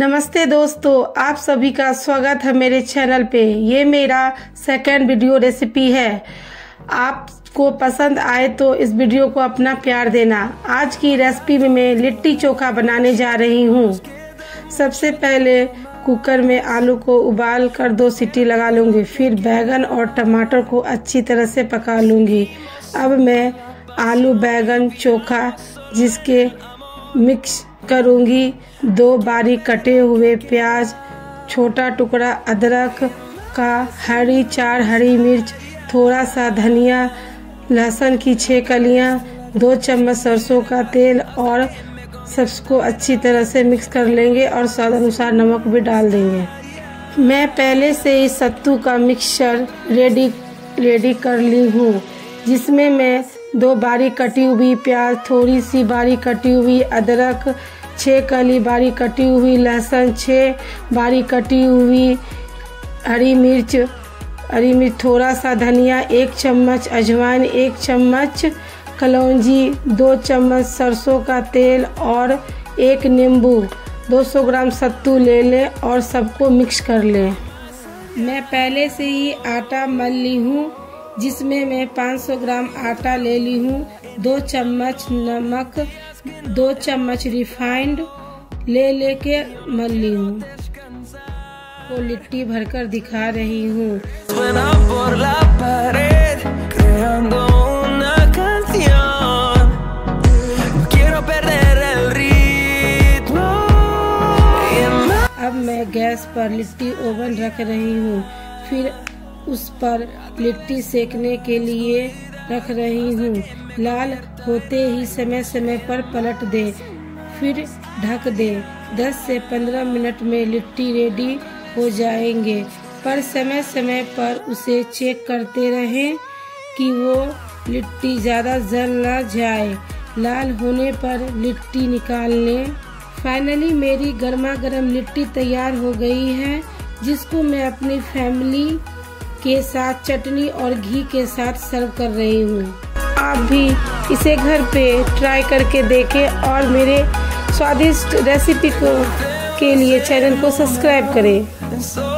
नमस्ते दोस्तों, आप सभी का स्वागत है मेरे चैनल पे। ये मेरा सेकंड वीडियो रेसिपी है। आपको पसंद आए तो इस वीडियो को अपना प्यार देना। आज की रेसिपी में मैं लिट्टी चोखा बनाने जा रही हूँ। सबसे पहले कुकर में आलू को उबाल कर दो सीटी लगा लूँगी। फिर बैगन और टमाटर को अच्छी तरह से पका लूँगी। अब मैं आलू बैगन चोखा जिसके मिक्स करूँगी। दो बारीक कटे हुए प्याज, छोटा टुकड़ा अदरक का हरी, चार हरी मिर्च थोड़ा सा धनिया, लहसुन की छः कलियाँ, दो चम्मच सरसों का तेल और सबको अच्छी तरह से मिक्स कर लेंगे और स्वाद अनुसार नमक भी डाल देंगे। मैं पहले से ही सत्तू का मिक्सचर रेडी रेडी कर ली हूँ, जिसमें मैं दो बारीक कटी हुई प्याज, थोड़ी सी बारीक कटी हुई अदरक छः कली बारीक कटी हुई लहसुन छः बारीक कटी हुई हरी मिर्च हरी मिर्च, थोड़ा सा धनिया, एक चम्मच अजवाइन, एक चम्मच कलौंजी, दो चम्मच सरसों का तेल और एक नींबू। 200 ग्राम सत्तू ले लें और सबको मिक्स कर लें। मैं पहले से ही आटा मल ली हूँ। जिसमें मैं 500 ग्राम आटा ले ली हूँ दो चम्मच नमक दो चम्मच रिफाइंड ले लेके मल ली हूँ। को लिट्टी भरकर दिखा रही हूँ। अब मैं गैस पर लिट्टी ओवन रख रही हूँ फिर उस पर लिट्टी सेकने के लिए रख रही हूँ। लाल होते ही समय समय पर पलट दे, फिर ढक दे। 10 से 15 मिनट में लिट्टी रेडी हो जाएँगे, पर समय समय पर उसे चेक करते रहें कि वो लिट्टी ज़्यादा जल ना जाए। लाल होने पर लिट्टी निकाल लें फाइनली मेरी गर्मा गर्म लिट्टी तैयार हो गई है, जिसको मैं अपनी फैमिली के साथ चटनी और घी के साथ सर्व कर रही हूँ। आप भी इसे घर पे ट्राई करके देखें और मेरे स्वादिष्ट रेसिपी को के लिए चैनल को सब्सक्राइब करें।